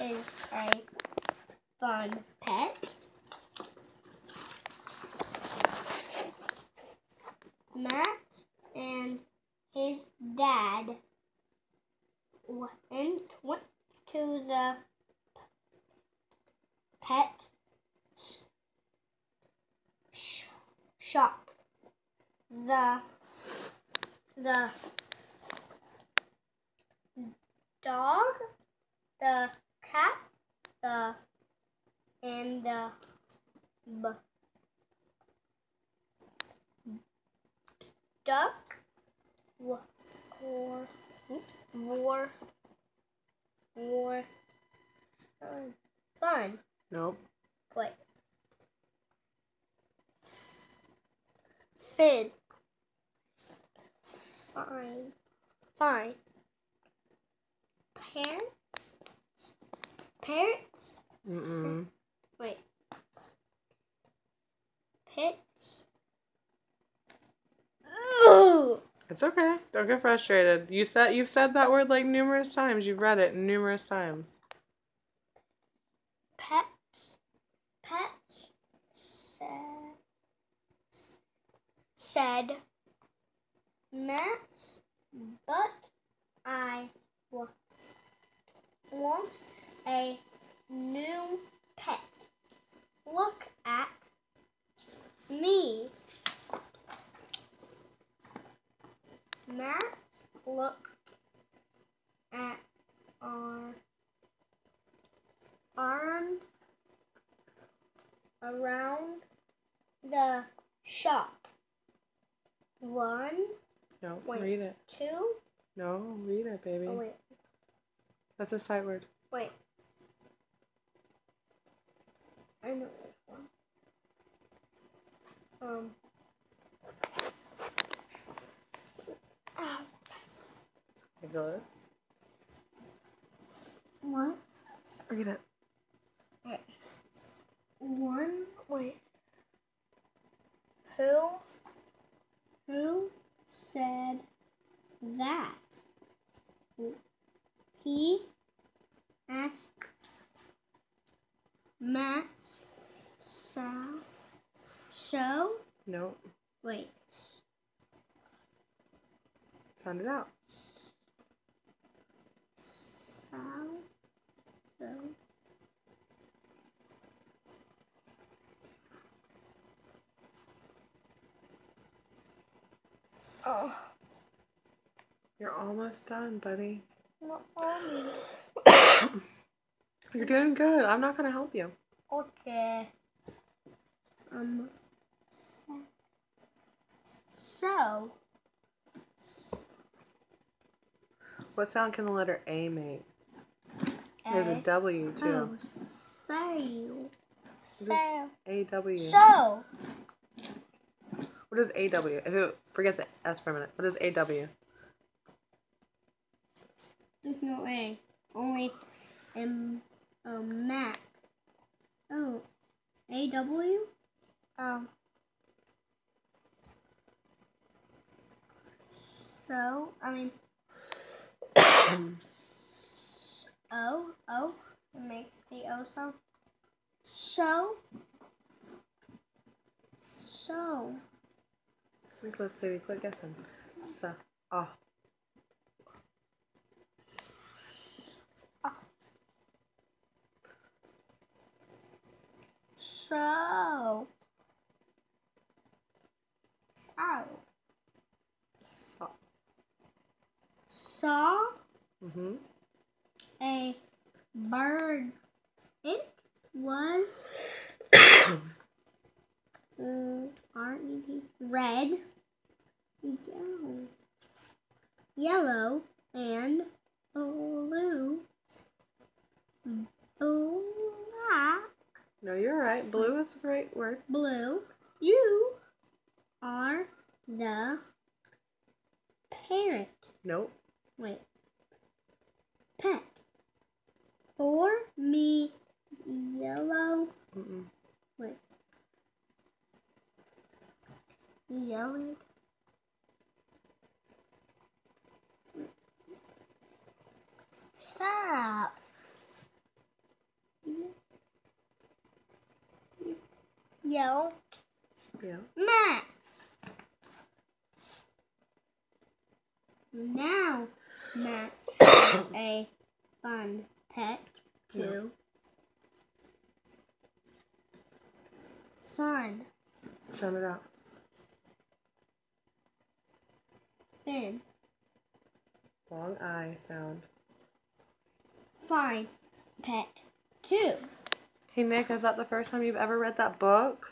is a fun pet. Matt and his dad went, went to the pet sh- shop. The the dog, the cat, the and the b- duck wa- or war war fun Nope. wait fid fine. Fine. Parents parents Mm-mm. wait pits Ooh. It's okay. Don't get frustrated. You said you've said that word like numerous times. You've read it numerous times. pets, pets said, said, Matt, but I wa- want a new pet. Look at me. Matt look at our arm around the shop. One, No, Wait. read it. two, No, read it, baby. oh wait, That's a sight word. wait. I know this one. Um. Ow. Nicholas. What? Read it. Wait. One. Wait. Who? Who said that? He asked Matt. So. So. No. Wait. Sound it out. So. So. Oh. You're almost done, buddy. Not mommy. You're doing good. I'm not gonna help you. Okay. Um. So. So. What sound can the letter A make? There's a A- W Oh, too. so. So. A W. So. What is A W? If it, forget the S for a minute. What is A W? There's no A. Only M. Um. Mac. Oh. A W. Um. So I mean. O O it makes the O sound. So. So. Quick, let's Nicholas, baby, quit guessing. So, ah. So. So. So. Saw Mm-hmm. a bird. It was mm, red, yellow, yellow, and blue. Black, No, you're right. Blue is the right word. blue. You are the parent. Nope. Wait. Pet. For me, yellow. Mm-mm. Wait. Yellow. Stop. Yellow. Yeah. Max. Now, Max has a fun pet too. Fun. Sound it out. Fin. Long I sound. Fine. Pet two. Hey Nick, is that the first time you've ever read that book?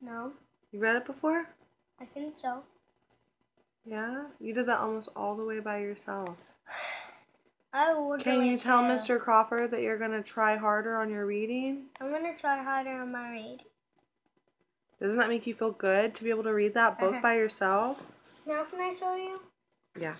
No, You read it before? I think so. Yeah? You did that almost all the way by yourself. I will. do Can you tell too. Mr. Crawford that you're going to try harder on your reading? I'm gonna try harder on my read. Doesn't that make you feel good to be able to read that book Uh-huh. by yourself? Now can I show you? Yeah.